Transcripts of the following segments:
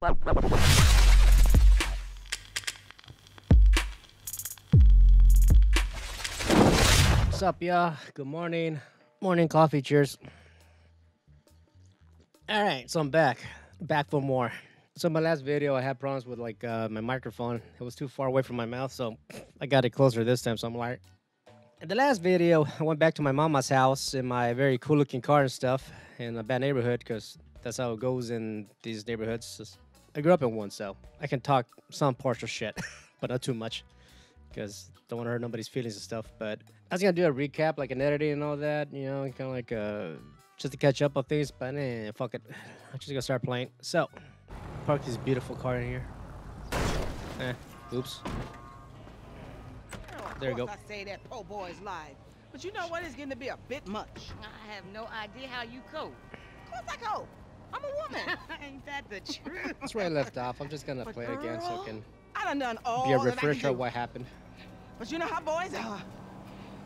What's up, y'all? Good morning. Morning coffee. Cheers. All right, so I'm back. Back for more. So my last video, I had problems with like uh, my microphone. It was too far away from my mouth, so I got it closer this time. So I'm like, in the last video, I went back to my mama's house in my very cool-looking car and stuff in a bad neighborhood because that's how it goes in these neighborhoods. Just- I grew up in one, so I can talk some partial shit, but not too much because don't want to hurt nobody's feelings and stuff. But I was gonna do a recap, like an editing and all that, you know, kind of like uh, just to catch up on things. But eh, fuck it, I'm just gonna start playing. So, park this beautiful car in here. Eh, oops. There you go. I say that po' boy's live. But you know what? It's getting to be a bit much. I have no idea how you cope. Of course I go. I'm a woman. Ain't that the truth? That's where I left off. I'm just gonna But play it again so girl, it can I done done all be a that I can refresher of what happened. But you know how boys are.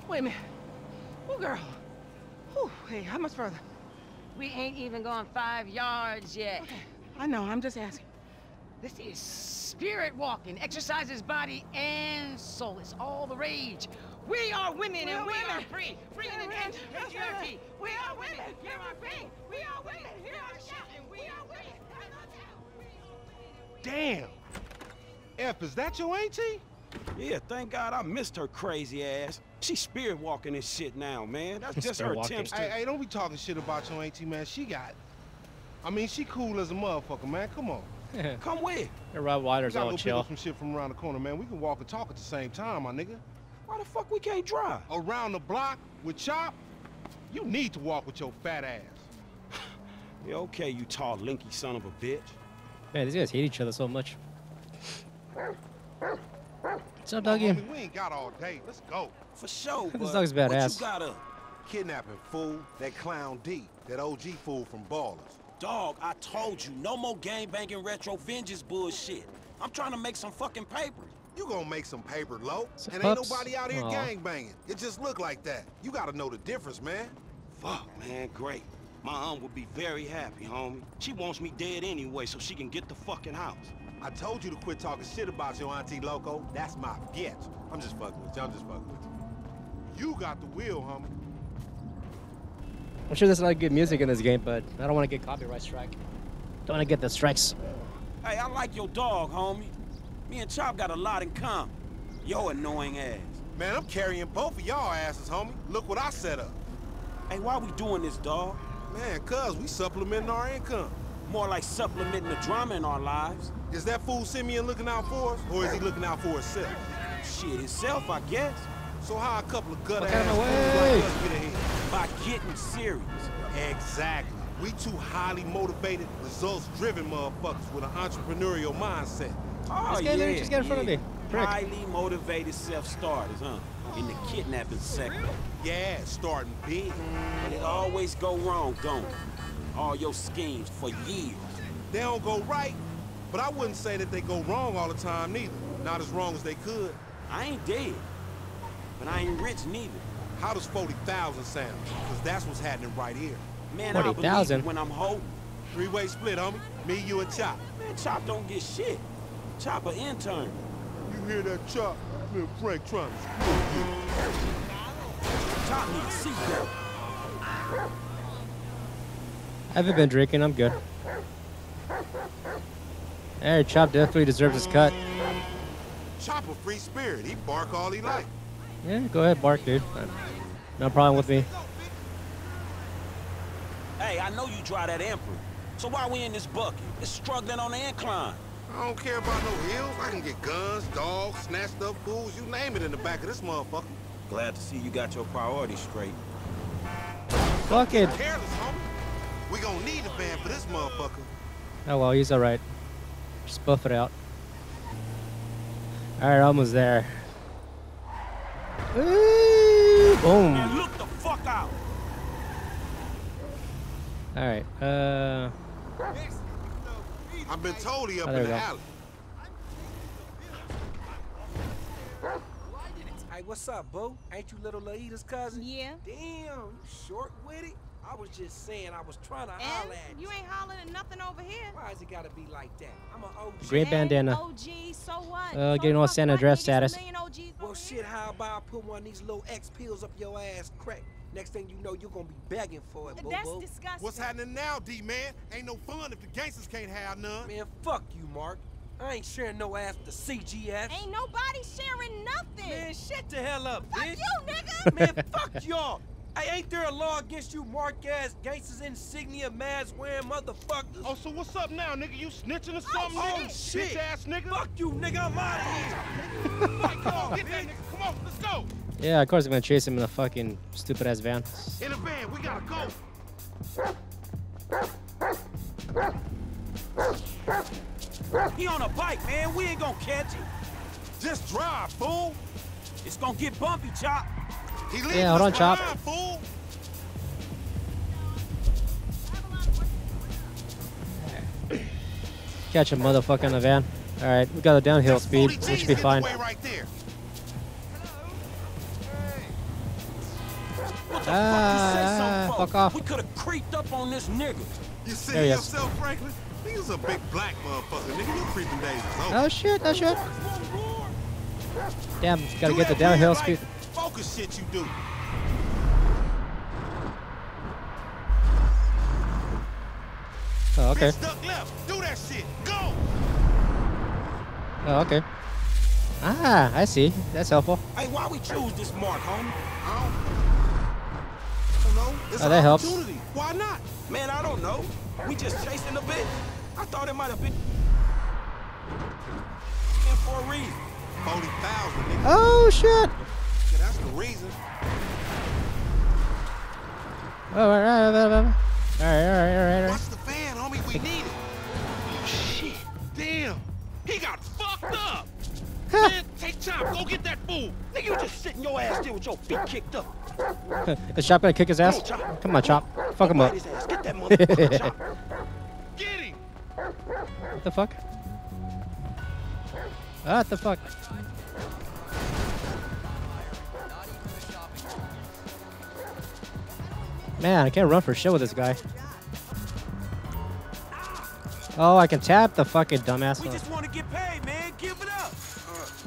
Wait a minute. Oh, girl. Whew, hey, how much further? we ain't even gone five yards yet. Okay, I know. I'm just asking. This is spirit walking. Exercises body and soul. It's all the rage. We are women We and are we women. are free. Free We in are the women. patriarchy. We are women. Here are free. We are women. Here are shit. And we are women. Damn. F, is that your auntie? Yeah, thank God I missed her crazy ass. She's spirit walking and shit now, man. That's just her Spirit attempts to. Hey, hey, don't be talking shit about your auntie, man. She got. I mean, she cool as a motherfucker, man. Come on. Come with. Rob We Waters gotta all go pick chill. up some shit from around the corner, man. We can walk and talk at the same time, my nigga. Why the fuck we can't drive? Around the block with Chop, you need to walk with your fat ass. Yeah, okay, you tall, linky son of a bitch. Man, these guys hate each other so much. What's up, Come doggy? Oh, homie, we ain't got all day. Let's go. For sure, This but dog's what badass. you got up? Kidnapping, fool. That clown D. That OG fool from Ballas. Dog, I told you, no more gang banging retro vengeance bullshit. I'm trying to make some fucking paper. You gonna make some paper, low. Some And ain't pups? nobody out here Aw. gang banging. It just look like that. You gotta know the difference, man. Fuck, man, great. My aunt would be very happy, homie. She wants me dead anyway so she can get the fucking house. I told you to quit talking shit about your auntie Loco. That's my bitch. I'm just fucking with you. I'm just fucking with you. You got the wheel, homie. I'm sure there's a lot of good music in this game, but I don't want to get copyright strike. Don't want to get the strikes. Hey, I like your dog, homie. Me and Chop got a lot in common. Yo annoying ass. Man, I'm carrying both of y'all asses, homie. Look what I set up. Hey, why are we doing this, dog? Man, cuz we supplementing our income. More like supplementing the drama in our lives. Is that fool Simeon looking out for us, or is he looking out for himself? Shit itself, I guess. So how a couple of gut ass out of my fools like us get ahead? By getting serious. Exactly. We two highly motivated, results-driven motherfuckers with an entrepreneurial mindset. Oh, Just get in there, yeah, just get in front of me. Prick. Highly motivated self-starters, huh? In the kidnapping oh, sector. Yeah, starting big. But it always go wrong, don't it? All your schemes for years. They don't go right, but I wouldn't say that they go wrong all the time neither. Not as wrong as they could. I ain't dead. But I ain't rich neither. How does 40,000 sound? Because that's what's happening right here. Man, I believe 40,000? it when I'm holding. Three-way split, homie. Me, you, and Chop. Man, Chop don't get shit. Chop an intern. You hear that, Chop? Little Frank trying to screw you. Chop needs a seatbelt. I haven't been drinking. I'm good. Hey, Chop definitely deserves his cut. Chop a free spirit. He bark all he like. Yeah, go ahead, bark, dude. No problem with me. Hey, I know you drive that Emperor. So why we in this bucket? It's struggling on the incline. I don't care about no hills. I can get guns, dogs, snatched up fools, you name it in the back of this motherfucker. Glad to see you got your priorities straight. Fuck it. Careless, homie. We gonna need a van for this motherfucker. Oh well, he's alright. Just buff it out. Alright, almost there. Ooh, boom. Man, look the fuck out! Alright, uh. I've been told he up Oh, in the go. alley. Hey, what's up, boo? Ain't you little Laida's cousin? Yeah. Damn, you short witted. I was just saying I was trying to holler at you You ain't hollering at nothing over here. Why has it gotta be like that? I'm an OG. Great bandana. OG, so what? Uh, so getting all what? San What? Andreas You status. Well, shit, here? how about I put one of these little X pills up your ass crack? Next thing you know, you're gonna be begging for it, boo That's boo. disgusting. What's happening now, D-man? Ain't no fun if the gangsters can't have none. Man, fuck you, Mark. I ain't sharing no ass with the CGF. Ain't nobody sharing nothing. Man, shut the hell up, Fuck bitch. you, nigga. Man, fuck y'all. Hey, ain't there a law against you mark-ass gangsters insignia mask wearing motherfuckers? Oh, so what's up now, nigga? You snitching or something, oh, nigga? shit. Bitch ass nigga. Fuck you, nigga. I'm out of here. Hey, come on, get that nigga. Come on, let's go. Yeah, of course I'm gonna chase him in a fucking stupid ass van. In the van, we gotta go. He on a bike, man. We ain't gonna catch him. Just drive, fool. It's gonna get bumpy, Chop. He Yeah, hold on, Chop. fool. Catch a motherfucker in the van. All right, we got a downhill That's speed. 40 We should be fine. right there. What the Ah, fuck you say something for? fuck off. We could have creeped up on this nigga. You see There he is. yourself, Franklin? He's a big black motherfucker, nigga. Your creeping days is over. Oh shit! Oh shit! Damn, gotta Do get the downhill red speed. Shit you do. Oh, okay. Bitch left. Do that shit. Go. Oh, okay. Ah, I see. That's helpful. Hey, why we choose this mark, homie? I don't, know. It's Oh, that helps. Why not? Man, I don't know. We just chasing a bit. I thought it might have been for a reason. 40,000. Oh shit! The reason. Oh, all right, all right, all right, all right. Watch the fan, homie. We need it. Shit. Damn. He got fucked up. Man, take time. Go get that fool. Nigga, you just sitting your ass there with your feet kicked up. Is Chop gonna kick his ass? Come on, Chop. Come on, Chop. Fuck him up. His ass. Get that motherfucker, Chop. Get him. What the fuck? What the fuck? Man, I can't run for shit with this guy. Oh, I can tap the fucking dumbass. We just want to get paid, man. Give it up.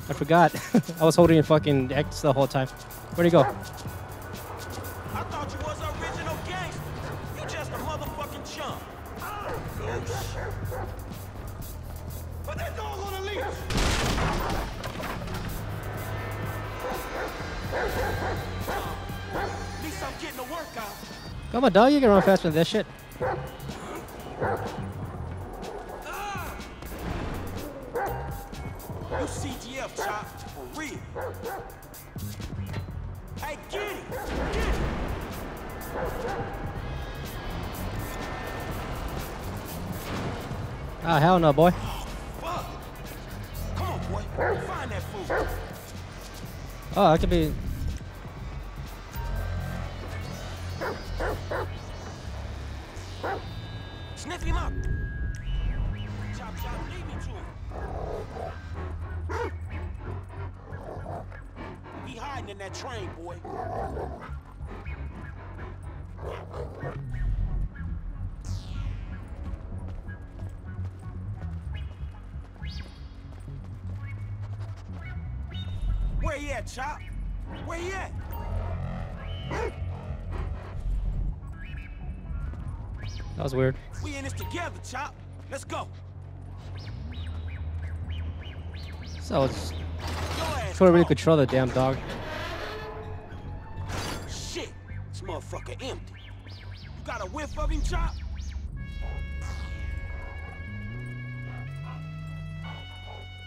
I forgot. I was holding a fucking X the whole time. Where'd he go? Come on, dog. You can run faster than this shit. You for real. Hey, get it! Get it! Ah, hell no, boy. Oh, Fuck! Come on, boy. Find that fool. Oh, I could be. Chop. Let's go. So it's ass. couldn't really control the damn dog. Shit, this motherfucker empty. You got a whiff of him, Chop?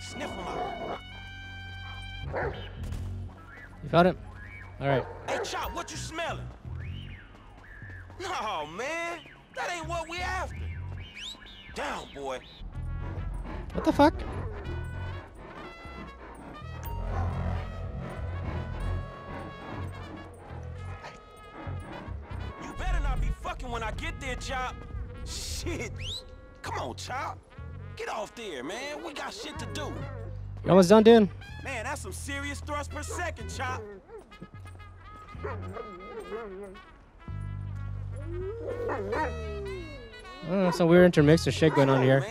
Sniff him out. You found him? All right. Hey, Chop, what you smelling? No, man. Down, boy. What the fuck? You better not be fucking when I get there, Chop. Shit. Come on, Chop. Get off there, man. We got shit to do. You almost done, dude? Man, that's some serious thrust per second, Chop. Oh, some weird intermix of shit going on here.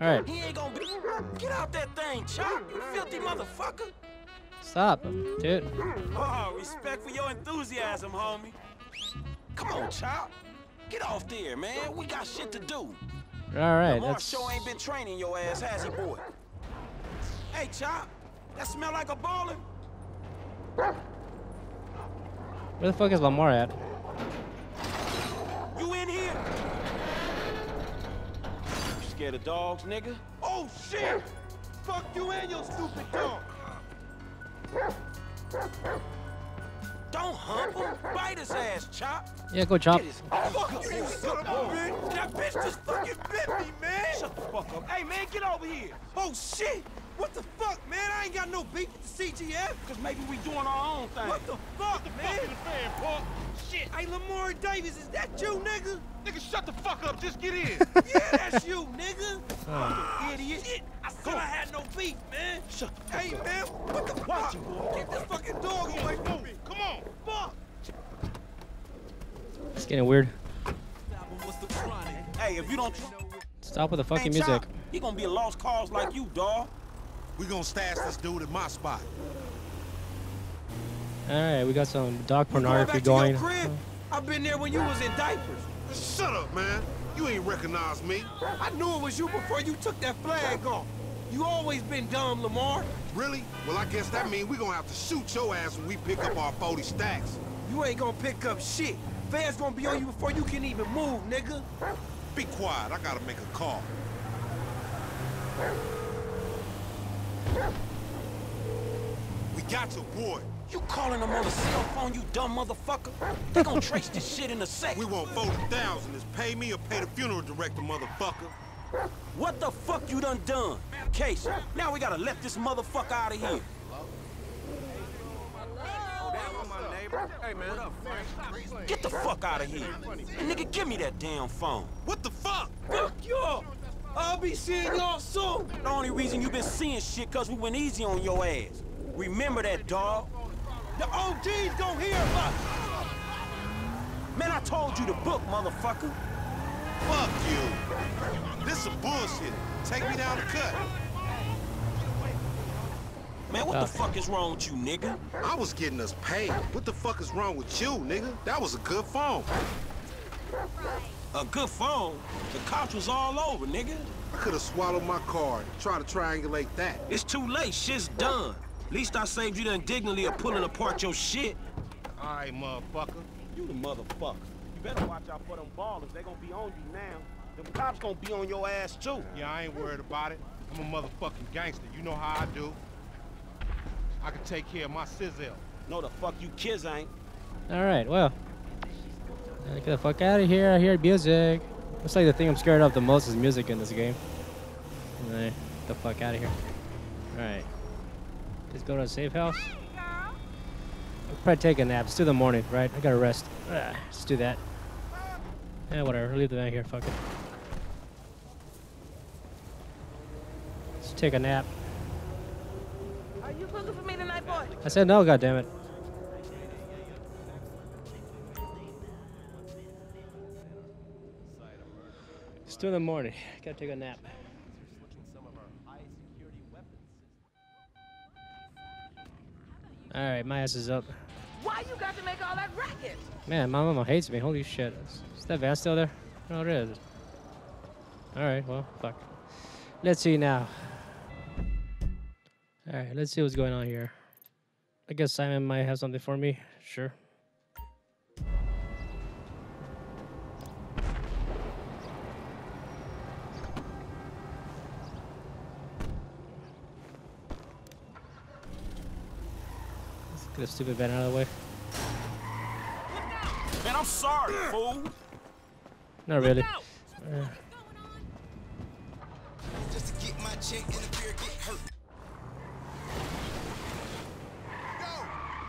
All right, He ain't gonna be. Get out that thing, Chop. You filthy motherfucker. stop, dude. Oh, respect for your enthusiasm, homie. Come on, Chop. Get off there, man. We got shit to do. All right, Lamar that's show ain't been training your ass, has he, boy? Hey, Chop. That smell like a baller? where the fuck is Lamar at? You in here? You scared of dogs, nigga? Oh shit! Fuck you and your stupid dog. Don't hump him. Bite his ass, Chop. Yeah, go chop. Fuck you, you son of a bitch! That bitch just fucking bit me, man! Shut the fuck up. Hey, man, get over here. Oh shit! What the fuck, man? I ain't got no beef with the CGF. Cause maybe we doing our own thing. What the fuck, man? what the fan, punk. Shit. Hey, Lamar Davis, is that you, nigga? Nigga, shut the fuck up. Just get in. Yeah, that's you, nigga. Ah. You idiot. Shit, I said I had no beef, man. Shut the Hey, fuck up. man, what the Watch fuck? it, boy. Get this fucking dog away from me. Come on. Fuck. It's getting weird. Hey, if you don't Stop with the Hey, fucking music. Chop, he gonna be a lost cause like you, dawg. We gonna stash this dude at my spot. All right, we got some dog You going pornography going. crib? I've been there when you was in diapers. Shut up, man. You ain't recognize me. I knew it was you before you took that flag off. You always been dumb, Lamar. Really? Well, I guess that means we gonna have to shoot your ass when we pick up our 40 stacks. You ain't gonna pick up shit. Fans gonna be on you before you can even move, nigga. Be quiet. I gotta make a call. We got your boy. You calling him on the cell phone, you dumb motherfucker? They gonna trace this shit in a sec. We want 40,000. Is pay me or pay the funeral director, motherfucker. What the fuck you done done? Case, now we gotta let this motherfucker out of here. Get the fuck out of here. And nigga, give me that damn phone. What the fuck? Fuck y'all. I'll be seeing y'all soon. The only reason you been seeing shit cause we went easy on your ass. Remember that, dog. The OG's gonna hear about it. Man, I told you to book, motherfucker. Fuck you. This some bullshit. Take me down the cut. Man, what Uh. the fuck is wrong with you, nigga? I was getting us paid. What the fuck is wrong with you, nigga? That was a good phone. A good phone. The cops was all over, nigga. I could have swallowed my card. Try to triangulate that. It's too late. Shit's done. At Least I saved you the indignity of pulling apart your shit. All right, motherfucker. You the motherfucker. You better watch out for them Ballas. They gonna be on you now. Them cops gonna be on your ass too. Yeah, I ain't worried about it. I'm a motherfucking gangster. You know how I do. I can take care of my sizzle. No, the fuck you kids ain't. All right, well, gotta get the fuck out of here. I hear music. Looks like the thing I'm scared of the most is music in this game. Right, get the fuck out of here. All right, just go to a safe house. I'll probably take a nap. It's still the morning, right? I gotta rest. Ah, let's do that. Yeah, whatever. Leave the van here. Fuck it. Let's take a nap. Are you looking for me tonight, boy? I said no. God two in the morning. Gotta take a nap. All right, my ass is up. Why you got to make all that racket? Man, my mama hates me. Holy shit. Is, that van still there? No, it is. All right, well, fuck. Let's see now. All right, let's see what's going on here. I guess Simon might have something for me. Sure. Let's get a stupid van out of the way. Man, I'm sorry, fool. Not really. Just to get my check and the beer get hurt. Yo,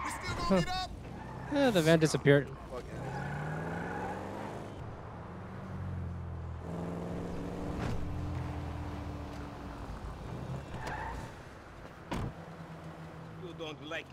we still gonna up? Eh, the van disappeared. You don't like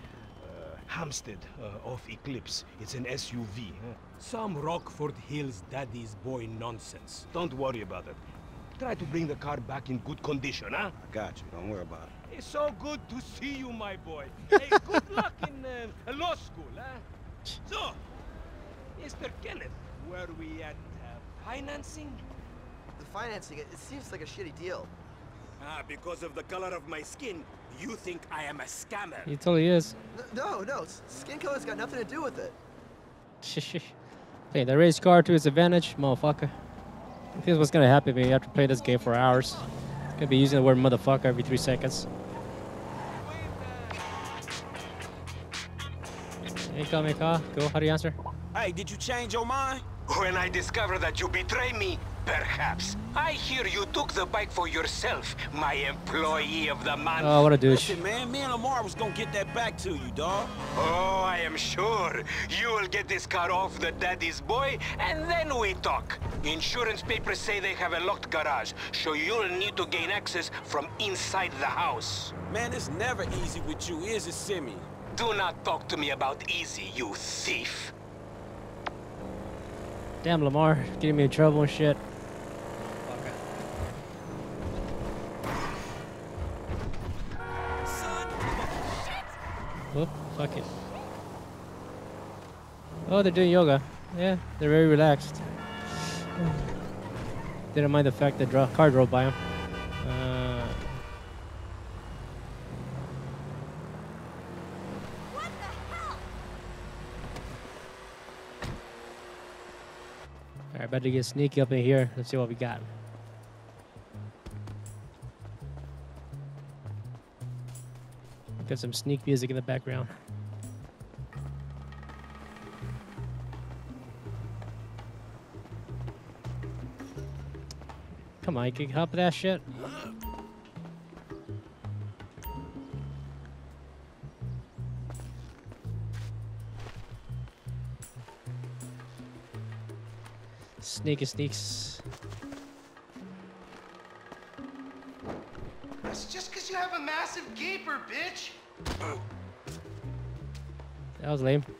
Hampstead, uh, off Eclipse. It's an SUV, huh? Some Rockford Hills daddy's boy nonsense. Don't worry about it. Try to bring the car back in good condition, huh? I got you. Don't worry about it. It's so good to see you, my boy. Hey, good luck in uh, law school, huh? So, Mr. Kenneth, where we at uh, financing? The financing, it, it seems like a shitty deal. Ah, because of the color of my skin, you think I am a scammer. He totally is. No, no, skin color's got nothing to do with it. hey, the race car to his advantage, motherfucker. Here's what's gonna happen to me after playing this game for hours. Gonna be using the word motherfucker every three seconds. Hey, call me, call. Go. How do you answer? Hey, did you change your mind? When I discover that you betray me, perhaps. I hear you took the bike for yourself, my employee of the month. Oh, what a douche. Listen, man, me and Lamar was gonna get that back to you, dog. Oh, I am sure. You will get this car off the daddy's boy, and then we talk. Insurance papers say they have a locked garage, so you'll need to gain access from inside the house. Man, it's never easy with you, is it, Simi? Do not talk to me about easy, you thief. Damn, Lamar, getting me in trouble and shit. Whoop, fuck it. Oh, they're doing yoga. Yeah, they're very relaxed. Didn't mind the fact that dro- car drove by them. Uh, Alright, about to get sneaky up in here. Let's see what we got. Got some sneak music in the background. Come on, you with that shit. Sneaky sneaks. That was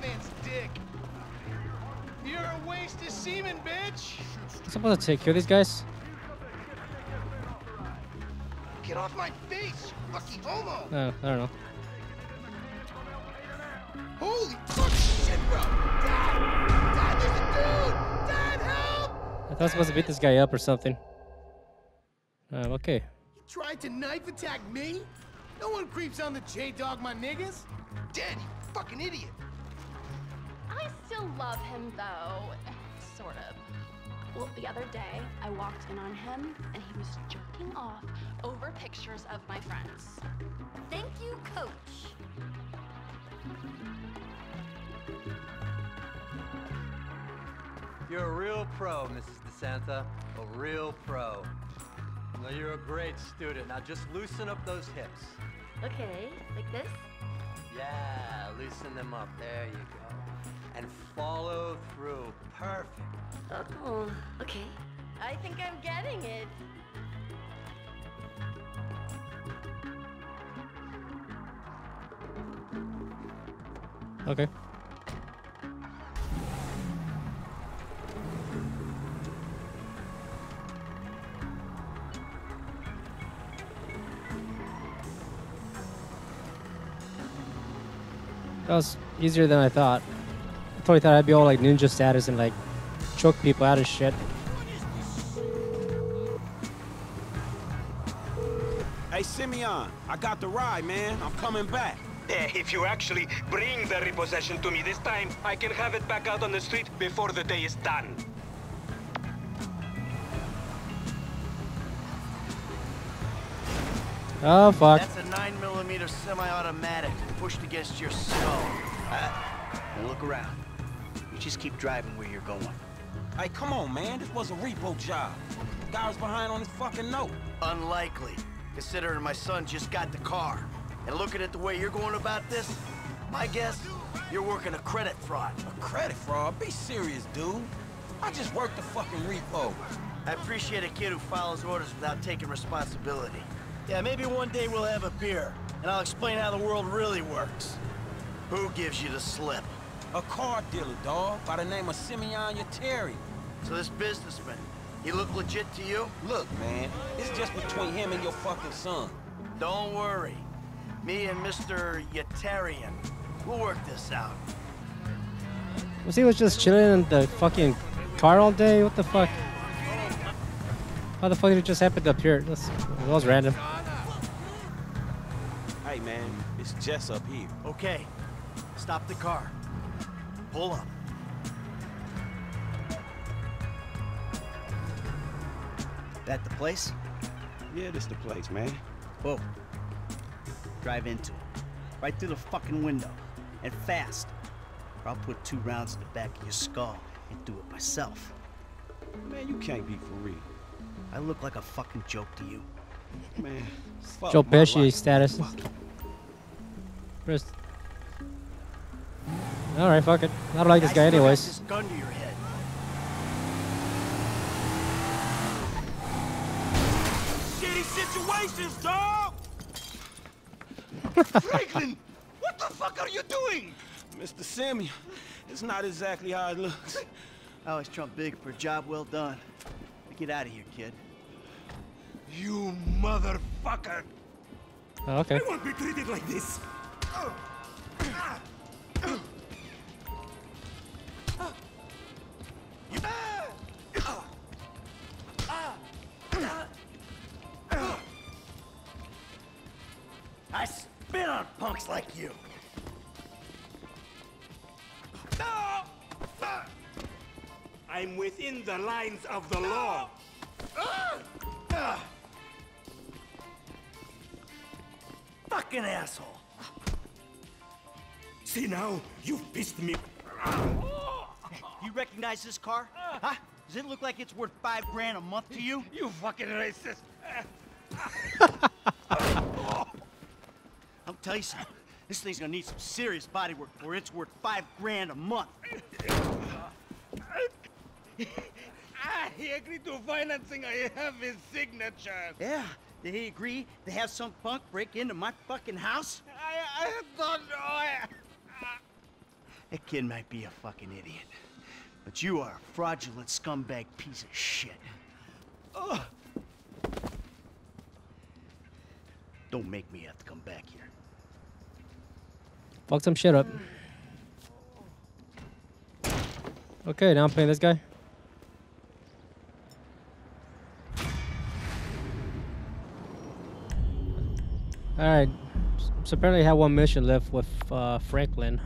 Batman's dick. You're a waste of semen, bitch. I'm supposed to take care of these guys? Get off my face, you fucking homo. No, I don't know. Holy fuck shit, bro. Dad! Dad, there's a dude! Dad, help! I thought I was supposed to beat this guy up or something. Um, okay. You tried to knife attack me? No one creeps on the J-Dog, my niggas. Dad, you fucking idiot. I still love him, though. Sort of. Well, the other day, I walked in on him, and he was jerking off over pictures of my friends. Thank you, coach. You're a real pro, Mrs. DeSanta. A real pro. No, you're a great student. Now just loosen up those hips. Okay, like this? Yeah, loosen them up. There you go. And follow through. Perfect. Oh, okay. I think I'm getting it. Okay. That was easier than I thought. Probably thought I'd be all like ninja status and like choke people out of shit. Hey, Simeon, I got the ride, man. I'm coming back. Eh, If you actually bring the repossession to me this time, I can have it back out on the street before the day is done. Oh fuck. That's a 9 millimeter semi-automatic pushed against your skull. Uh, look around. You just keep driving where you're going. Hey, come on, man. This was a repo job. The guy was behind on his fucking note. Unlikely, considering my son just got the car. And looking at the way you're going about this, my guess, you're working a credit fraud. A credit fraud? Be serious, dude. I just worked the fucking repo. I appreciate a kid who follows orders without taking responsibility. Yeah, maybe one day we'll have a beer, and I'll explain how the world really works. Who gives you the slip? A car dealer, dog, by the name of Simeon Yateri. So this businessman, he look legit to you? Look, man, it's just between him and your fucking son. Don't worry. Me and Mr. Yetarian, we'll work this out. Was he was just chilling in the fucking car all day? What the fuck? How the fuck did it just happen up here? That's, that was random. Hey, man, it's Jess up here. Okay, stop the car. Pull up. That the place? Yeah, this the place, man. Whoa. Drive into it. Right through the fucking window. And fast. Or I'll put two rounds in the back of your skull and do it myself. Man, you can't be for real. I look like a fucking joke to you. Man, fuck Joe my Pesci life. status. First. Alright, fuck it. I don't like this guy anyways. This gun to your head. Shitty situations, dog! Franklin, what the fuck are you doing? Mr. Simeon, it's not exactly how it looks. I always trump big for a job well done. Now Get out of here, kid. You motherfucker! Oh, okay. I won't be treated like this. I spit on punks like you. No! I'm within the lines of the law. Fucking asshole. See now, you've pissed me. You recognize this car? Huh? Does it look like it's worth five grand a month to you? You fucking racist. I'll tell you something. This thing's gonna need some serious body work for it's worth five grand a month. Ah, he agreed to financing. I have his signature. Yeah, did he agree to have some punk break into my fucking house? I, I don't know. That kid might be a fucking idiot. But you are a fraudulent scumbag piece of shit. Ugh. Don't make me have to come back here. Fuck some shit up. Okay, now I'm playing this guy. Alright. So apparently I have one mission left with uh, Franklin.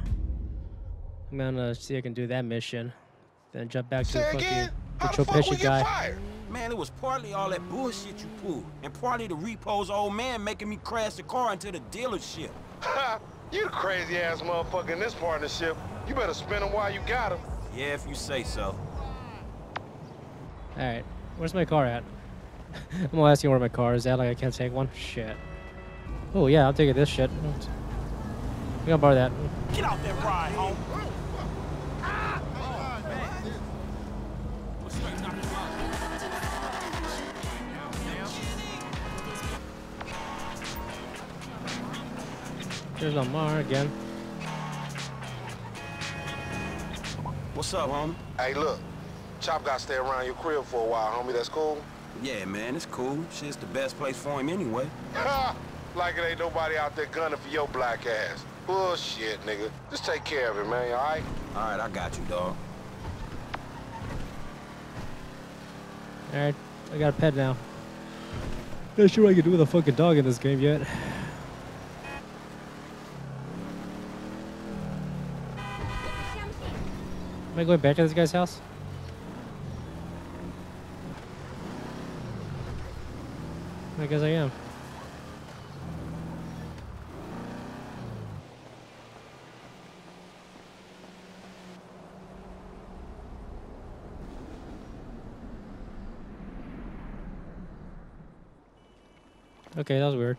I'm gonna uh, see if I can do that mission. Then jump back to the Say fucking again? the the fuck we guy. fired? Man, it was partly all that bullshit you pulled, and partly the repo's old man making me crash the car into the dealership. Ha! You crazy ass motherfucker in this partnership. You better spin him while you got him. Yeah, if you say so. Alright, where's my car at? I'm gonna ask you where my car is at, like I can't take one? Shit. Oh yeah, I'll take it this shit. You gonna borrow that. Get out that ride, home. There's Lamar again. What's up, homie? Hey, look. Chop got to stay around your crib for a while, homie. That's cool? Yeah, man, it's cool. Shit's the best place for him anyway. Ha! like it ain't nobody out there gunning for your black ass. Bullshit, nigga. Just take care of it, man, all right? All right, I got you, dog. Alright, I got a pet now. Not sure what I can do with a fucking dog in this game yet. Am I going back to this guy's house? I guess I am. Okay, that was weird.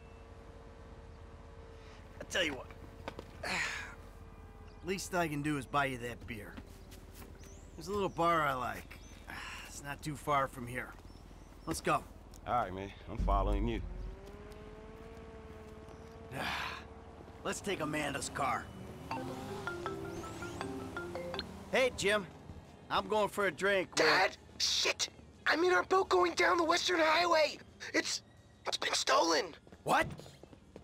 I tell you what. Least I can do is buy you that beer. There's a little bar I like. It's not too far from here. Let's go. All right, man. I'm following you. Let's take Amanda's car. Hey, Jim. I'm going for a drink. Dad! Shit! I'm in our boat going down the Western Highway! It's... it's been stolen! What?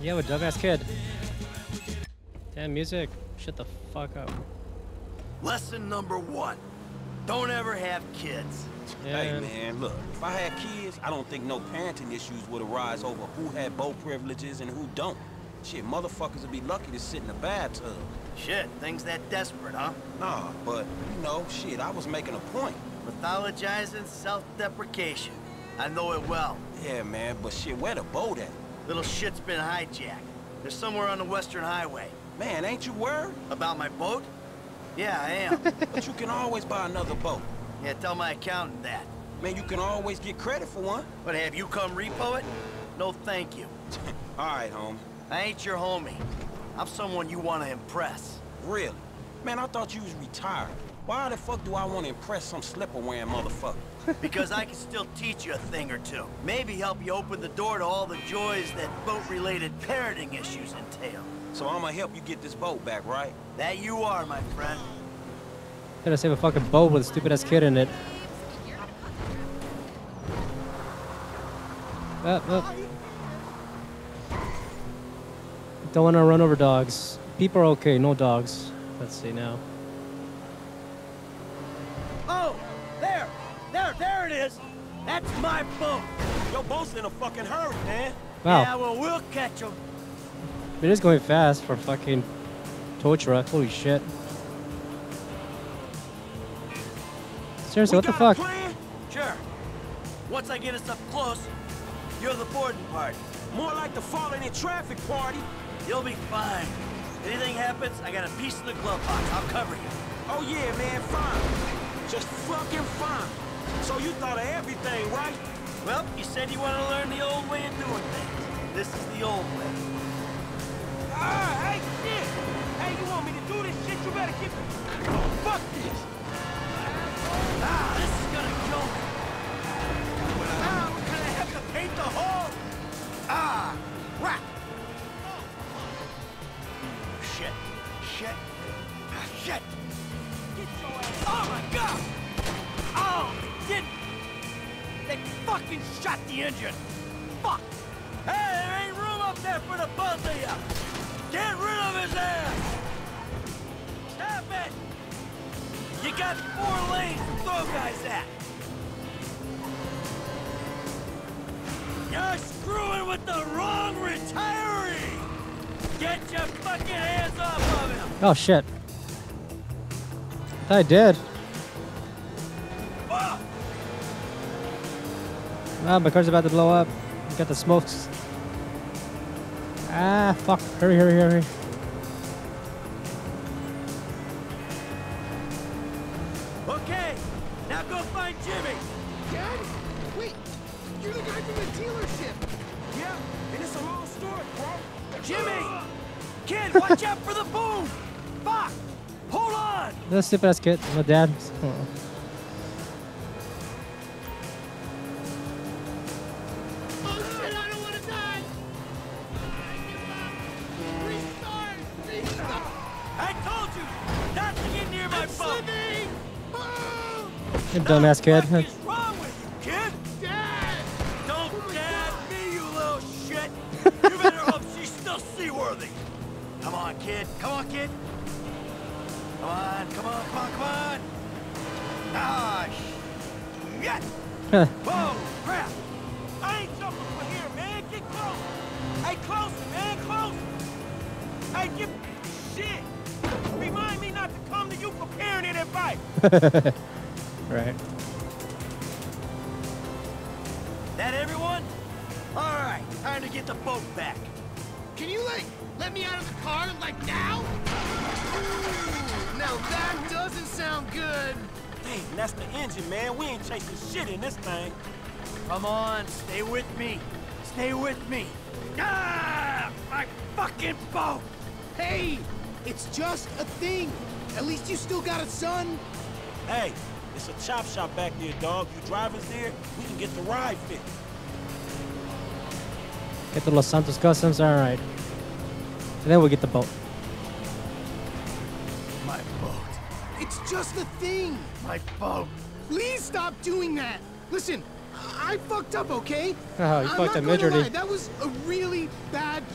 you have a dumbass kid. Damn music. Shut the fuck up. Lesson number one. Don't ever have kids. Hey, man, look. If I had kids, I don't think no parenting issues would arise over who had boat privileges and who don't. Shit, motherfuckers would be lucky to sit in a bathtub. Shit, things that desperate, huh? Nah, but, you know, shit, I was making a point. Mythologizing self-deprecation. I know it well. Yeah, man, but shit, where the boat at? Little shit's been hijacked. They're somewhere on the Western Highway. Man, ain't you worried? About my boat? Yeah, I am. but you can always buy another boat. Yeah, tell my accountant that. Man, you can always get credit for one. But have you come repo it? No thank you. All right, homie. I ain't your homie. I'm someone you want to impress. Really? Man, I thought you was retired. Why the fuck do I want to impress some slipper-wearing motherfucker? Because I can still teach you a thing or two. Maybe help you open the door to all the joys that boat-related parenting issues entail. So I'm gonna help you get this boat back, right? That you are, my friend. Gotta save a fucking boat with a stupid ass kid in it. Up, up. Don't want to run over dogs. People are okay, no dogs. Let's see now. Oh, there, there, there it is. That's my boat. Your boat's in a fucking hurry, man. Wow. Yeah, well, we'll catch him. It is going fast for fucking tow truck. Holy shit. Seriously, what the fuck? Sure. Once I get us up close, you're the boarding party. More like the falling in traffic party. You'll be fine. Anything happens, I got a piece in the glove box. I'll cover you. Oh yeah, man, fine. Just fucking fine. So you thought of everything, right? Well, you said you want to learn the old way of doing things. This is the old way. Ah, hey, shit! Hey, you want me to do this shit? You better keep. Oh, fuck this! Ah, this is gonna kill me. Ah, we're gonna have to paint the hull. Ah, crap. Shit, shit, ah, shit. Fucking shot the engine. Fuck. Hey, there ain't room up there for the both of you. Get rid of his ass. Stop it. You got four lanes to throw guys at. You're screwing with the wrong retiree. Get your fucking hands off of him. Oh shit. I did. Ah, my car's about to blow up. Got the smokes. Ah, fuck. Hurry, hurry, hurry. Okay, now go find Jimmy. Dad? Wait, you're the guy from the dealership. Yeah, and it's a long story, bro. Jimmy! Kid, watch out for the boom! Fuck! Hold on! The stupid ass kid. My dad. You dumbass kid. What is wrong with you, kid? Dad! Don't dad me, you little shit! you better hope she's still seaworthy! Come on, kid. Come on, kid. Come on, come on, come on, come on! Ah, shit! Whoa, crap! I ain't jumping from here, man. Get close. Hey, close, man, close. Hey, get shit. Remind me not to come to you for parenting advice. just a thing. At least you still got a son. Hey, it's a chop shop back there, dog. You drivers there, we can get the ride fixed. Get the Los Santos Customs. All right. And then we'll get the boat. My boat. It's just a thing. My boat. Please stop doing that. Listen, I fucked up, okay? Oh, you I'm fucked not up gonna lie, That was a really bad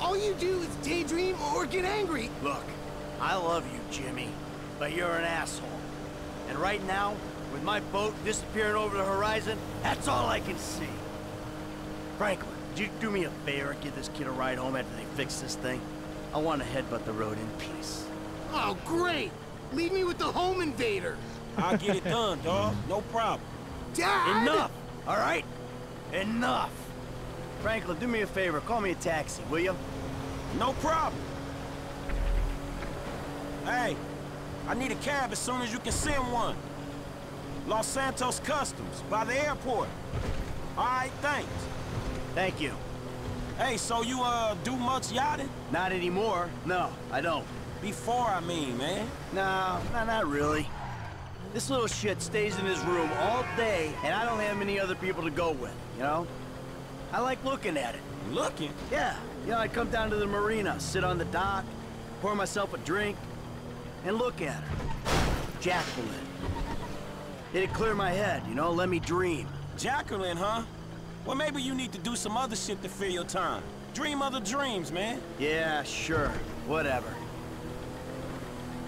all you do is daydream or get angry. Look, I love you, Jimmy, but you're an asshole. And right now, with my boat disappearing over the horizon, that's all I can see. Franklin, would you do me a favor, and give this kid a ride home after they fix this thing? I want to headbutt the road in peace. Oh, great! Leave me with the home invader. I'll get it done, dog. No problem. Dad! Enough, all right? Enough. Franklin, do me a favor, call me a taxi, will you? No problem. Hey, I need a cab as soon as you can send one. Los Santos Customs, by the airport. All right, thanks. Thank you. Hey, so you, uh, do much yachting? Not anymore. No, I don't. Before, I mean, man. No, no, not really. This little shit stays in his room all day, and I don't have many other people to go with, you know? I like looking at it. Looking? Yeah. You know, I come down to the marina, sit on the dock, pour myself a drink, and look at her. Jacqueline. It'd clear my head, you know, let me dream. Jacqueline, huh? Well, maybe you need to do some other shit to fill your time. Dream other dreams, man. Yeah, sure. Whatever.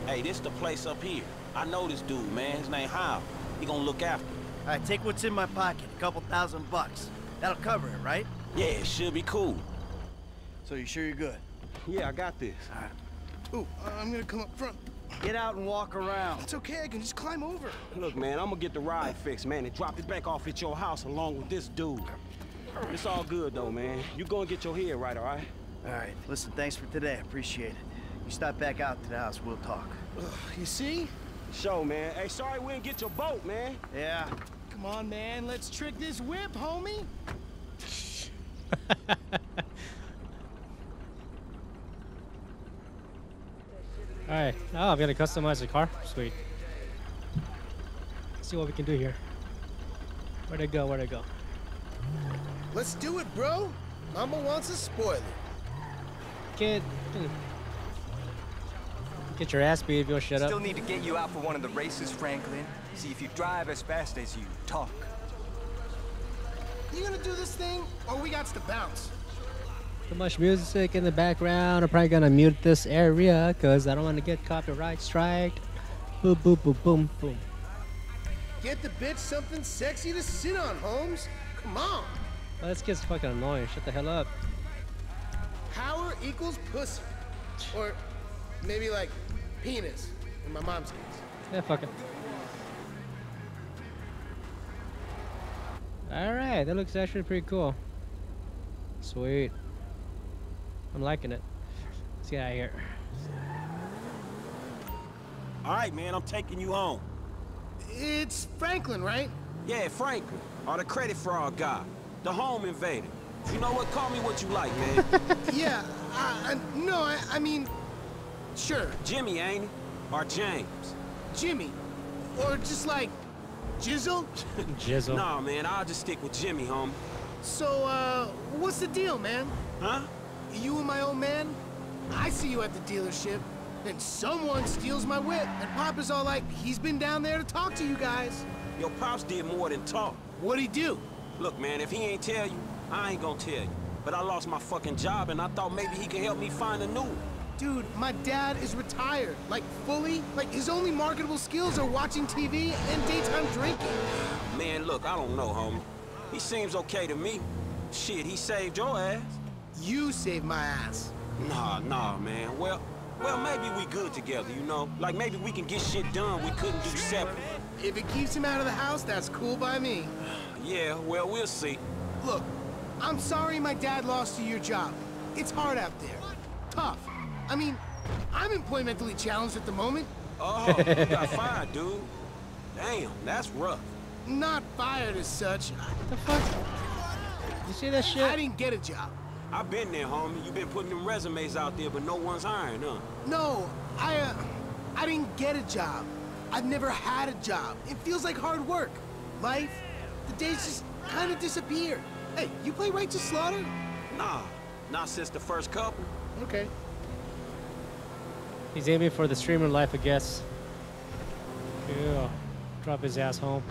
Hey, this the place up here. I know this dude, man. His name Hal. He gonna look after me. All right, take what's in my pocket. A couple thousand bucks. That'll cover it, right? Yeah, it should be cool. So you sure you're good? Yeah, I got this. All right. Ooh, I'm gonna come up front. Get out and walk around. It's okay, I can just climb over. Look, man, I'm gonna get the ride fixed, man, and drop it back off at your house along with this dude. It's all good, though, man. You go and get your head right, all right? All right. Listen, thanks for today. I appreciate it. You stop back out to the house, we'll talk. Ugh, you see? Show, man. Hey, sorry we didn't get your boat, man. Yeah. Come on, man. Let's trick this whip, homie. All right. Oh, I'm gonna customize the car. Sweet. Let's see what we can do here. Where'd it go? Where'd it go? Let's do it, bro. Mama wants a spoiler. Kid. Hmm. Get your ass beat if you'll shut Still up. Still need to get you out for one of the races, Franklin. See if you drive as fast as you talk. You gonna do this thing, or we got to bounce? Too much music in the background. I'm probably gonna mute this area because I don't want to get copyright striked. Boom, boom, boom, boom, boom. Get the bitch something sexy to sit on, Holmes. Come on. Well, this kid's fucking annoying. Shut the hell up. Power equals pussy. Or maybe like penis in my mom's case. Yeah, fuck it. All right, that looks actually pretty cool. Sweet. I'm liking it. Let's get out of here. All right, man, I'm taking you home. It's Franklin, right? Yeah, Franklin, or the credit fraud guy, the home invader. You know what? Call me what you like, man. yeah, I, I, no, I, I mean, sure. Jimmy, ain't he? Or James? Jimmy. Or just like, Jizzle? Jizzle. Nah, man, I'll just stick with Jimmy, homie. So, uh, what's the deal, man? Huh? You and my old man? I see you at the dealership. Then someone steals my whip, and Papa's all like, he's been down there to talk to you guys. Your pops did more than talk. What'd he do? Look, man, if he ain't tell you, I ain't gonna tell you. But I lost my fucking job, and I thought maybe he could help me find a new one. Dude, my dad is retired. Like, fully. Like, his only marketable skills are watching TV and daytime drinking. Man, look, I don't know, homie. He seems okay to me. Shit, he saved your ass. You saved my ass. Nah, nah, man. Well, well, maybe we good together, you know? Like, maybe we can get shit done we couldn't do separate. If it keeps him out of the house, that's cool by me. Yeah, well, we'll see. Look, I'm sorry my dad lost you your job. It's hard out there. Tough. I mean, I'm employmentally challenged at the moment. Oh, you got fired, dude. Damn, that's rough. Not fired as such. The fuck? You see that shit? I didn't get a job. I've been there, homie. You've been putting them resumes out there, but no one's hiring, huh? No, I, uh, I didn't get a job. I've never had a job. It feels like hard work. Life, the days just kind of disappear. Hey, you play Righteous Slaughter? Nah, not since the first couple. Okay. He's aiming for the streamer life, I guess. Yeah. Drop his ass home.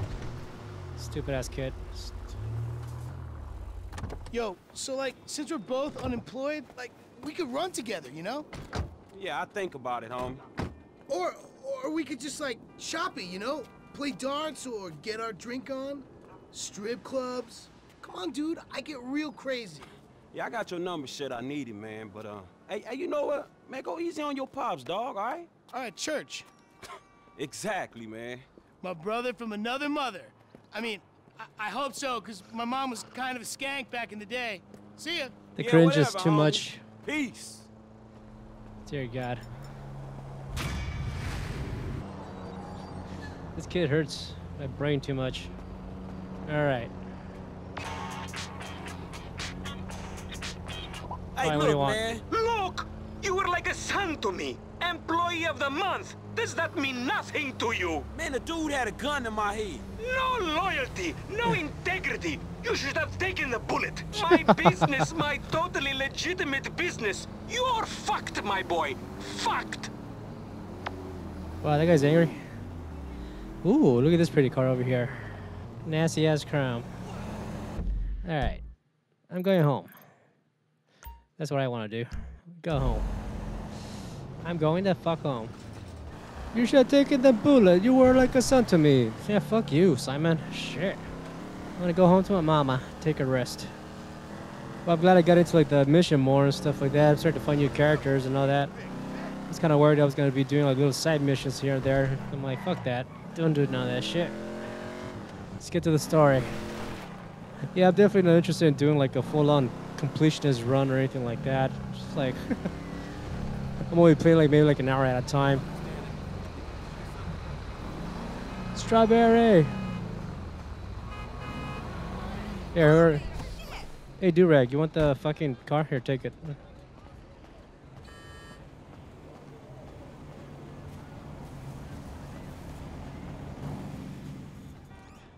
Stupid ass kid. Yo, so like, since we're both unemployed, like, we could run together, you know? Yeah, I think about it, homie. Or, or we could just like shop it, you know? Play darts or get our drink on. Strip clubs. Come on, dude, I get real crazy. Yeah, I got your number, shit. I need it, man. But, uh, hey, hey, you know what? Man, go easy on your pops, dog, all right? All right, church. Exactly, man. My brother from another mother. I mean, I, I hope so, because my mom was kind of a skank back in the day. See ya. The Yeah, cringe is too homie. much. Peace. Dear God. This kid hurts. My brain too much. All right. Hey, Alright, what do you look, want? man. Look! You were like a son to me. Employee of the month. Does that mean nothing to you? Man, the dude had a gun in my head. No loyalty, no integrity. You should have taken the bullet. My business, my totally legitimate business. You're fucked, my boy. Fucked. Wow, that guy's angry. Ooh, look at this pretty car over here. Nasty ass crown. Alright. I'm going home. That's what I want to do. Go home. I'm going to fuck home. You should have taken the bullet. You were like a son to me. Yeah, fuck you, Simeon. Shit. I'm gonna go home to my mama. Take a rest. Well, I'm glad I got into like the mission more and stuff like that. I'm starting to find new characters and all that. I was kind of worried I was gonna be doing like little side missions here and there. I'm like, fuck that. Don't do none of that shit. Let's get to the story. Yeah, I'm definitely not interested in doing like a full-on completionist run or anything like that. Like I'm only playing like maybe like an hour at a time. Strawberry. Here, hey Durag, you want the fucking car? Here, take it.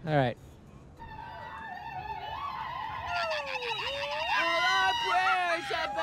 All right.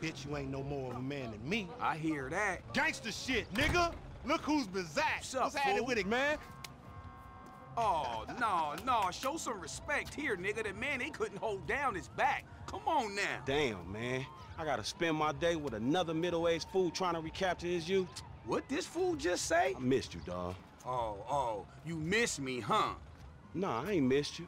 Bitch, you ain't no more of a man than me. I hear that. Gangster shit, nigga. Look who's bizarre. What's up, What's happening with it, man? Oh, no, no. Show some respect here, nigga. The man, they couldn't hold down his back. Come on now. Damn, man. I gotta spend my day with another middle-aged fool trying to recapture his youth. What this fool just say? I missed you, dawg. Oh, oh, you miss me, huh? Nah, I ain't missed you.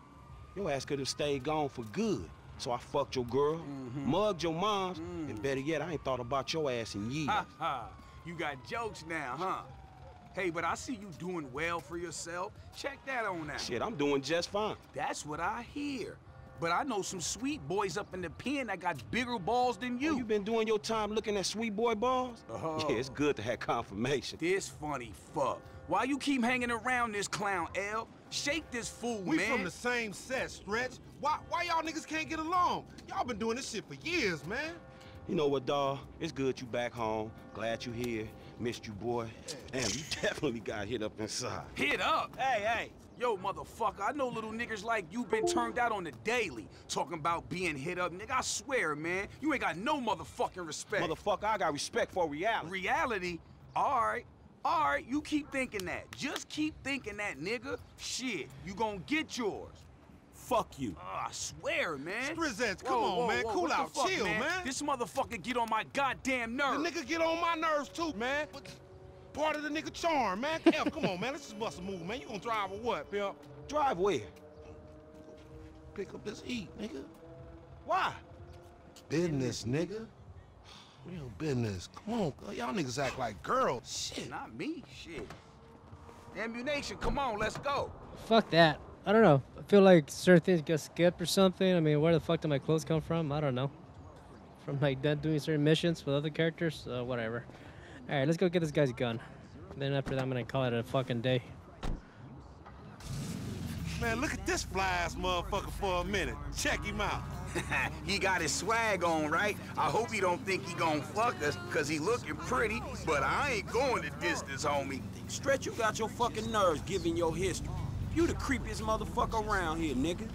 Your ass could have stayed gone for good. So I fucked your girl, Mm-hmm. mugged your moms, and better yet, I ain't thought about your ass in years. Ha ha. You got jokes now, huh? Hey, but I see you doing well for yourself. Check that on out. Shit, I'm doing just fine. That's what I hear. But I know some sweet boys up in the pen that got bigger balls than you. Oh, you been doing your time looking at sweet boy balls? Uh-huh. Yeah, it's good to have confirmation. This funny fuck. Why you keep hanging around this clown, L? Shake this fool, We man. We from the same set, Stretch. Why, why y'all niggas can't get along? Y'all been doing this shit for years, man. You know what, dawg? It's good you back home. Glad you here. Missed you, boy. Damn, you definitely got hit up inside. Hit up. Hey, hey. Yo, motherfucker, I know little niggas like you been turned out on the daily. Talking about being hit up, nigga. I swear, man, you ain't got no motherfucking respect. Motherfucker, I got respect for reality. Reality? Alright. Alright, you keep thinking that. Just keep thinking that, nigga. Shit, you gonna get yours. Fuck you. Oh, I swear, man. Strizzets, come Whoa, on, whoa, man. whoa, Cool what out. fuck, Chill, man. This motherfucker get on my goddamn nerves. The nigga get on my nerves too, man. But Part of the nigga charm, man. Hell, come on, man. Let's just bust a move, man. You gonna drive or what, pimp? Drive where? Pick up this heat, nigga. Why? Business, nigga. Real business. Come on, y'all niggas act like girls. Shit. Not me, shit. Ammu-Nation, come on, let's go. Fuck that. I don't know. I feel like certain things get skipped or something. I mean, where the fuck did my clothes come from? I don't know. From like done doing certain missions with other characters, so whatever. All right, let's go get this guy's gun. Then after that, I'm gonna call it a fucking day. Man, look at this fly ass motherfucker for a minute. Check him out. he got his swag on, right? I hope he don't think he gon' fuck us, cause he looking pretty, but I ain't going the distance, homie. Stretch, you got your fucking nerves giving your history. You the creepiest motherfucker around here, nigga.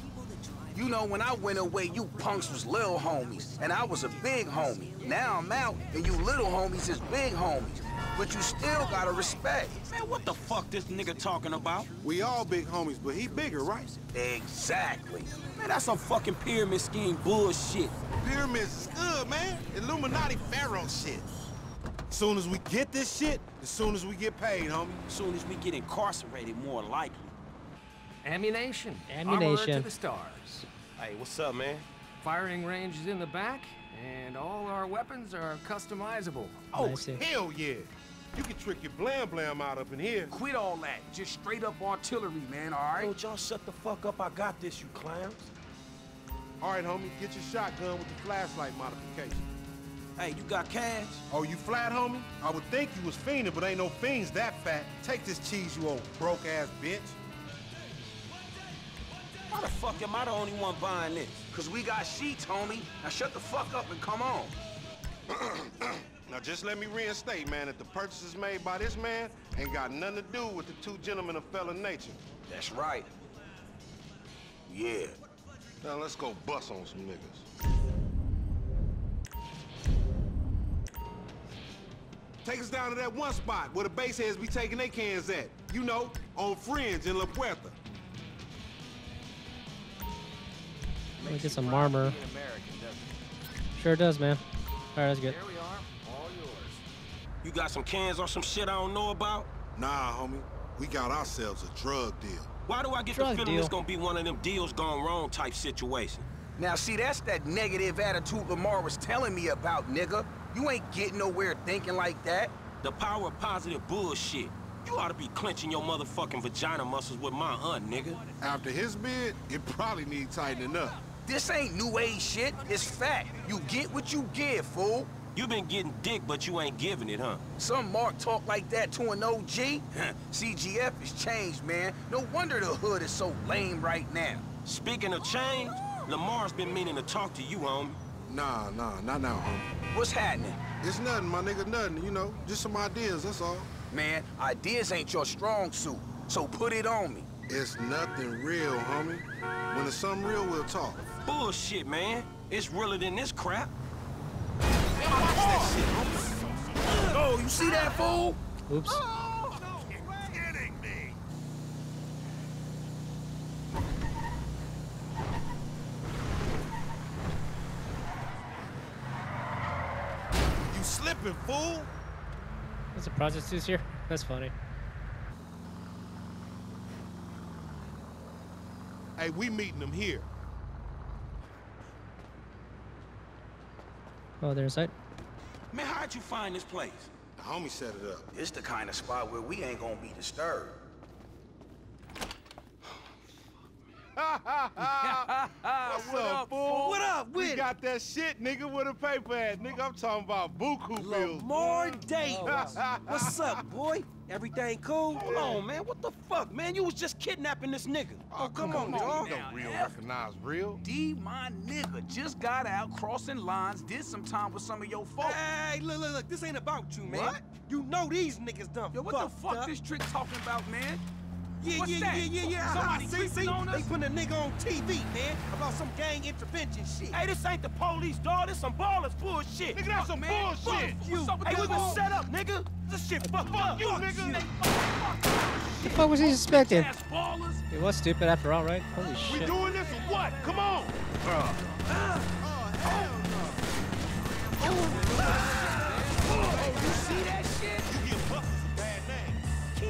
You know, when I went away, you punks was little homies, and I was a big homie. Now I'm out, and you little homies is big homies. But you still gotta respect. Man, what the fuck this nigga talking about? We all big homies, but he bigger, right? Exactly. Man, that's some fucking pyramid scheme bullshit. Pyramids is good, man. Illuminati pharaoh shit. As soon as we get this shit, as soon as we get paid, homie. As soon as we get incarcerated, more likely. Ammu-Nation. Armor Ammunition. to the stars. Hey, what's up, man? Firing range is in the back, and all our weapons are customizable. Oh, hell yeah. You can trick your blam blam out up in here. Quit all that. Just straight up artillery, man, all right? Don't y'all shut the fuck up. I got this, you clowns. All right, homie, get your shotgun with the flashlight modification. Hey, you got cash? Oh, you flat, homie? I would think you was fiending, but ain't no fiends that fat. Take this cheese, you old broke-ass bitch. Why the fuck am I the only one buying this? Cause we got sheets, homie. Now shut the fuck up and come on. Now just let me reinstate, man, that the purchases made by this man ain't got nothing to do with the two gentlemen of felon nature. That's right. Yeah. Now let's go bust on some niggas. Take us down to that one spot where the baseheads be taking their cans at. You know, on Fringe in La Puerta. Let me get some armor. Sure does, man. All right, that's good. Here we are all yours You got some cans or some shit I don't know about? Nah, homie. We got ourselves a drug deal. Why do I get Drug the feeling deal. it's gonna be one of them deals gone wrong type situation? Now, see, that's that negative attitude Lamar was telling me about, nigga. You ain't getting nowhere thinking like that. The power of positive bullshit. You ought to be clenching your motherfucking vagina muscles with my aunt, nigga. After his bid, it probably needs tightening up. This ain't new age shit. It's fact. You get what you give, fool. You been getting dick, but you ain't giving it, huh? Some Mark talk like that to an OG? CGF has changed, man. No wonder the hood is so lame right now. Speaking of change, Lamar's been meaning to talk to you, homie. Nah, nah, not now, homie. What's happening? It's nothing, my nigga, nothing, you know. Just some ideas, that's all. Man, ideas ain't your strong suit, so put it on me. It's nothing real, homie. When it's something real, we'll talk. Bullshit, man. It's realer than this crap. Oh, you see that fool? Oops. Oh, you slipping, fool! There's a prostitutes here. That's funny. Hey, we meeting them here. Oh, there's that. Man, how'd you find this place? The homie set it up. It's the kind of spot where we ain't gonna be disturbed. What's up, fool? What up We with it? got that shit, nigga, with a paper at. Nigga, I'm talking about buku bills. More dates. What's up, boy? Everything cool? Hold on, man. What the fuck, man? You was just kidnapping this nigga. Oh, oh come on, dog. Don't real recognize real. D, my nigga, just got out crossing lines, did some time with some of your folks. Hey, look, look, look. This ain't about you, man. What? You know these niggas done Yo, what the fuck up. this trick talking about, man? Yeah, What's yeah, that? yeah, yeah, yeah. Somebody uh-huh. see, creeping see? on They us? putting a nigga on TV, man, about some gang intervention shit. Hey, this ain't the police, dog. This some Ballas bullshit. Nigga, that's some man. bullshit. Fuck You. you. Hey, we been set up, nigga. This shit fucked up. you, nigga. The fuck was he expecting? It was stupid after all, right? Holy We shit. We doing this or what? Come on. Uh, oh, you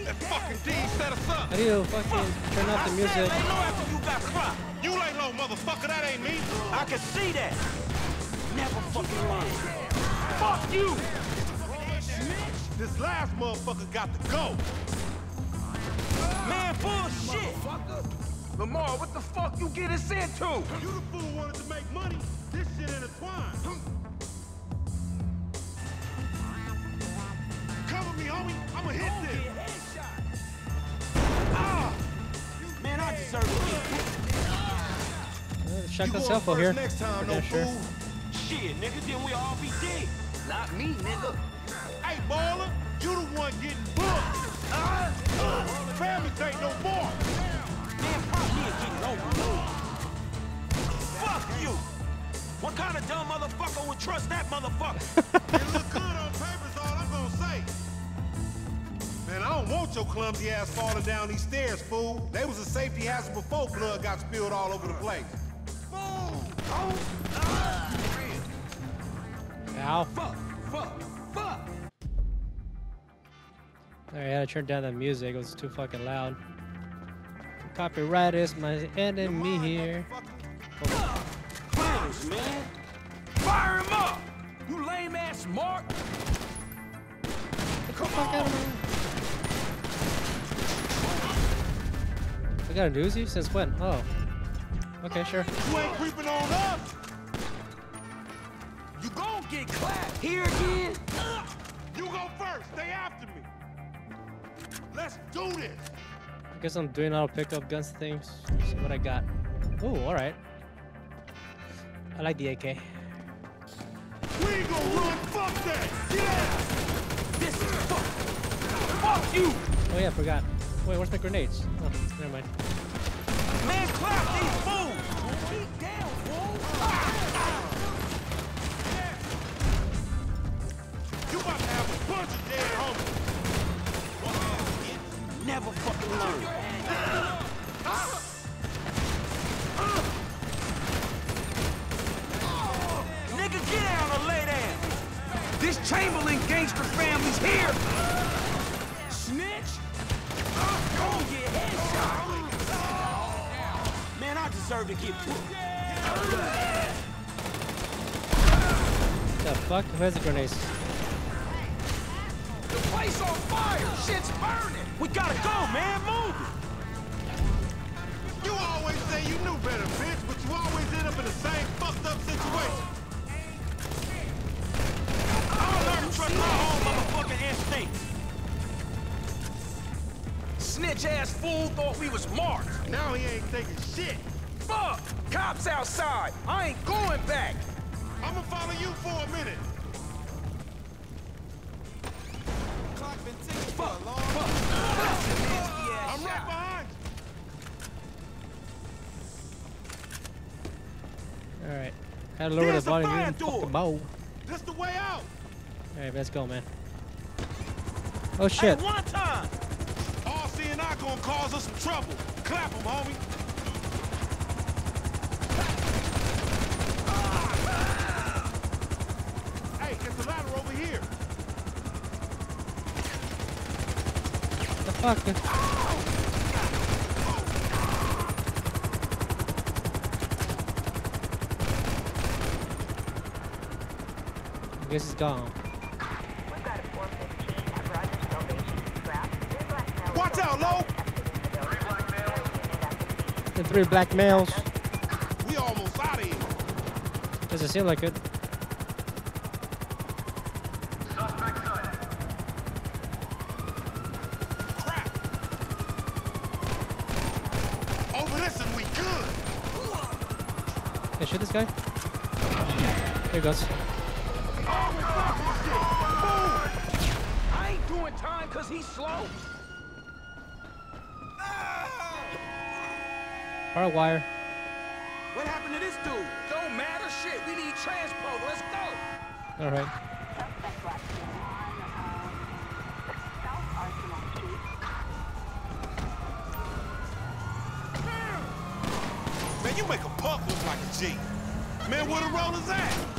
name. That fucking D set us up. How do you fucking turn off the music? Lay low after you got cropped. You lay low, motherfucker. That ain't me. I can see that. Never fucking mind. Fuck you. This last motherfucker got to go. Man, bullshit. Lamar, what the fuck you get us into? You the fool wanted to make money. This shit intertwined. Cover me, homie. I'ma hit this. Ah. Man, I deserve it. Uh, Shotgun you cell going phone first here. next time, no sure. fool. Shit, nigga, then we all be dead. Not me, nigga. Hey, baller, you the one getting booked. Uh, family take no more. Man, probably is getting over. Fuck you. What kind of dumb motherfucker would trust that motherfucker? It look good on paper don't want your clumsy ass falling down these stairs, fool. They was a safety hazard before blood got spilled all over the place. Ow. Fuck, fuck, fuck. Alright, I had to turn down the music. It was too fucking loud. Copyright is my enemy here. Clowns, man. Fire him up! You lame ass Mark! Come on! Got a Uzi? Since when? Oh. Okay, sure. You ain't creeping on up. You gon' get clapped here again? You go first. Stay after me. Let's do this. I guess I'm doing all pickup guns things. See what I got. Oh, alright. I like the AK. We ain't gonna run. Fuck that. Yeah. This is fuck. Fuck you! Oh yeah, I forgot. Wait, where's my grenades? Oh, never mind. Man, clap these fools! Keep down, fool! You about to have a bunch of dead homies. Never fucking learn. Nigga, get down or lay down. This Chamberlain gangster family's here. Man, deserve to get put. The fuck? Who has the grenades? The place on fire. Shit's burning. We gotta go, man. Move it. You always say you knew better, bitch, but you always end up in the same fucked up situation. I'll learn to trust my own motherfucking instincts. Snitch ass fool thought we was marked. Now he ain't taking shit. Fuck! Cops outside. I ain't going back. I'ma follow you for a minute. Clock been ticking for a long I'm right behind you. Alright. Had to lower There's the the volume. fire door. Fucking bow. That's the way out. Alright, let's go, man. Oh shit. Hey, one time. RC and I gonna cause us some trouble. Clap him, homie. Hey, there's a ladder over here. The fuck? I guess it's gone. Watch out, low! The three black males. We almost out of here. Doesn't seem like it. Here he goes. I ain't doing time cause he's slow. Alright, wire. What happened to this dude? Don't matter shit. We need transport. Let's go. Alright. Man, you make a punk look like a G. Man, where the rollers at?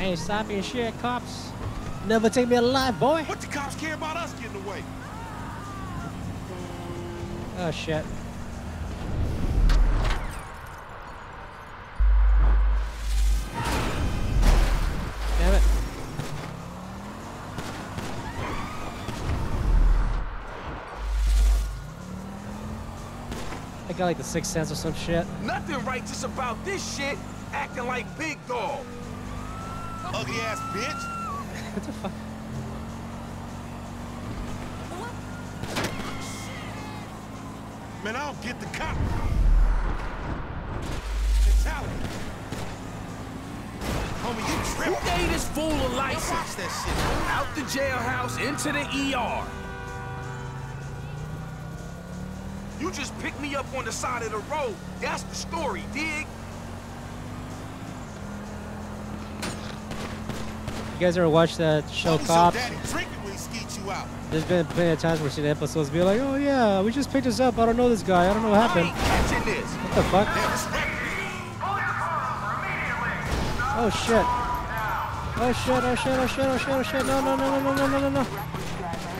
I ain't stopping shit, cops. Never take me alive, boy. What the cops care about us getting away? Oh shit. Damn it. I got like the sixth sense or some shit. Nothing righteous about this shit. Acting like big dog. Ugly ass bitch. what the fuck? Man, I don't get the cop. Mentality. Homie, you Who tripping. gave this fool a license? Watch that shit. Out the jailhouse, into the ER. You just picked me up on the side of the road. That's the story, dig? You guys ever watch that show What was your Cops? daddy drinking when he skeet you out? There's been plenty of times where seen episodes be like, oh yeah, we just picked this up. I don't know this guy. I don't know what happened. What the fuck? Oh shit. Oh shit, oh shit, oh shit, oh shit, oh shit. No, no, no, no, no, no, no, no, no.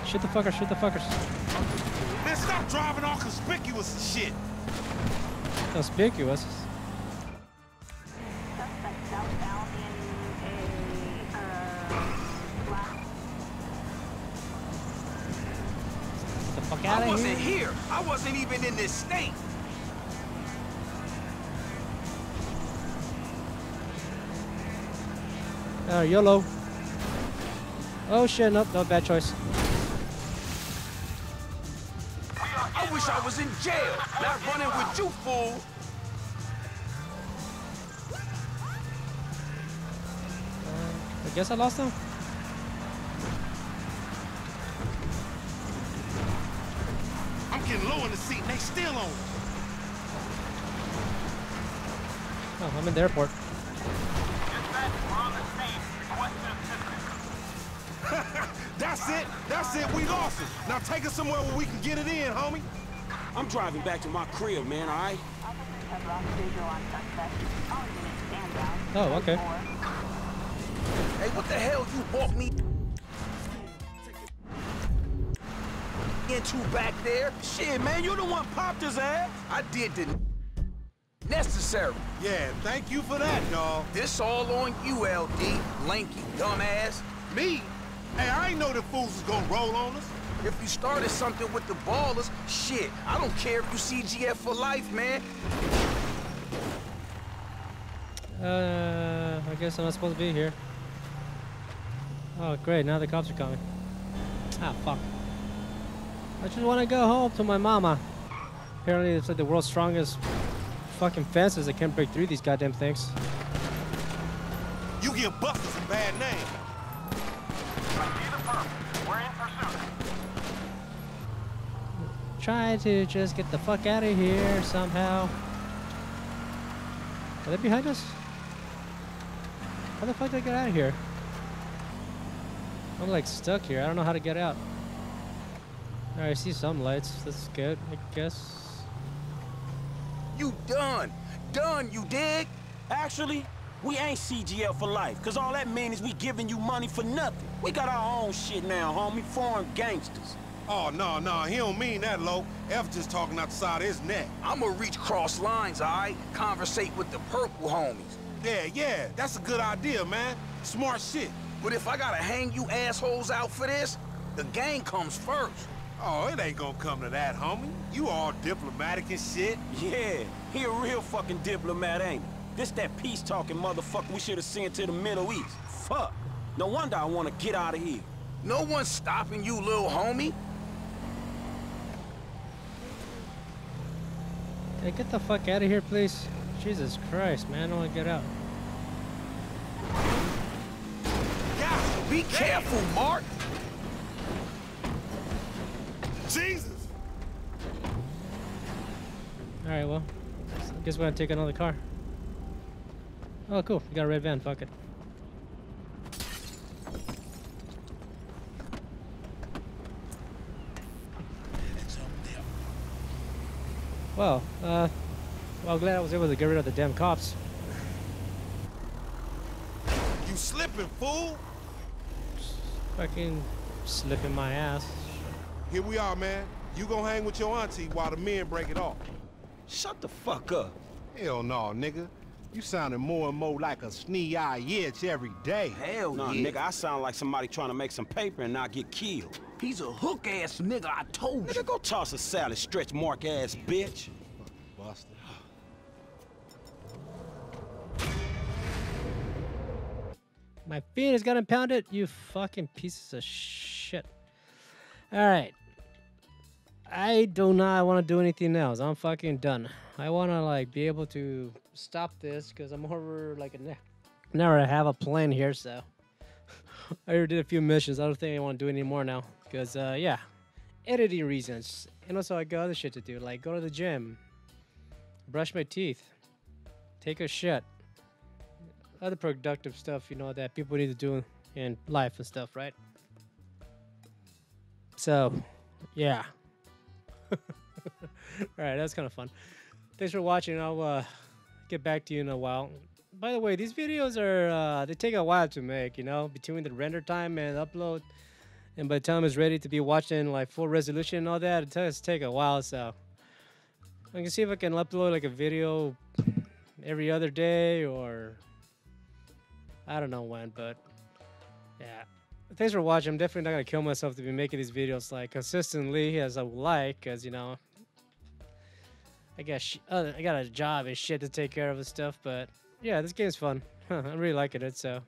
Shoot the fuckers, shoot the fuckers. Man, stop driving all conspicuous and shit. Conspicuous. Wasn't even in this state. Uh, YOLO. Oh shit, nope, no bad choice. I wish I was in jail, not running with you fools. I guess I lost them. Seat and they still on. Oh, I'm in the airport. That's it. That's it. We lost it. Now take us somewhere where we can get it in, homie. I'm driving back to my crib, man, all right? Oh, okay. Hey, what the hell you walked me into back there? Shit, man, you the one popped his ass. I did the necessary. Yeah, thank you for that, dawg. This all on you, LD, lanky dumbass. Me? Hey, I ain't know the fools was gonna roll on us. If you started something with the Ballas, shit, I don't care if you CGF for life, man. Uh, I guess I'm not supposed to be here. Oh, great. Now the cops are coming. Ah, fuck. I just want to go home to my mama. Apparently, it's like the world's strongest fucking fences. I can't break through these goddamn things. You give Buster some bad name. Try to just get the fuck out of here somehow. Are they behind us? How the fuck did I get out of here? I'm like stuck here. I don't know how to get out. Alright, I see some lights. That's good, I guess. You done. Done, you dig? Actually, we ain't CGF for life, cause all that means is we giving you money for nothing. We got our own shit now, homie. Foreign gangsters. Oh, no, no, he don't mean that, Lo. F just talking out the side of his neck. I'ma reach cross lines, alright? Conversate with the purple homies. Yeah, yeah, that's a good idea, man. Smart shit. But if I gotta hang you assholes out for this, the gang comes first. Oh, it ain't gonna come to that, homie. You all diplomatic and shit. Yeah, he a real fucking diplomat, ain't he? This that peace-talking motherfucker we should have sent to the Middle East. Fuck. No wonder I want to get out of here. No one's stopping you, little homie. Hey, get the fuck out of here, please. Jesus Christ, man. I don't want to get out. Be careful, Mark. Jesus. Alright, well. I guess we're gonna take another car. Oh, cool. We got a red van. Fuck it. Well, uh, well, glad I was able to get rid of the damn cops. You slipping, fool. Fucking slipping my ass. Here we are, man. You gonna hang with your auntie while the men break it off. Shut the fuck up. Hell no, nigga. You sounding more and more like a snee-eye itch every day. Hell Nah, yeah. nigga, I sound like somebody trying to make some paper and not get killed. He's a hook-ass nigga, I told you. Nigga, go toss a salad, stretch mark ass bitch. Buster. My feet has got impounded, you fucking pieces of shit. Alright. I do not want to do anything else. I'm fucking done. I want to like be able to stop this because I'm over like a ne- never have a plan here. So I already did a few missions. I don't think I want to do any more now because uh, yeah, editing reasons. And also I got other shit to do like go to the gym, brush my teeth, take a shit, other productive stuff. You know that people need to do in life and stuff, right? So yeah. All right, that's kind of fun. Thanks for watching. I'll uh, get back to you in a while. By the way, these videos are uh, they take a while to make. You know, between the render time and upload and by the time it's ready to be watched in like full resolution and all that, it does take a while. So I can see if I can upload like a video every other day or I don't know when, but yeah. Thanks for watching. I'm definitely not gonna kill myself to be making these videos like consistently as I would like, cause you know I guess uh, I got a job and shit to take care of and stuff. But yeah, this game's fun. I'm really liking it. So,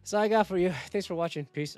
that's all I got for you. Thanks for watching. Peace.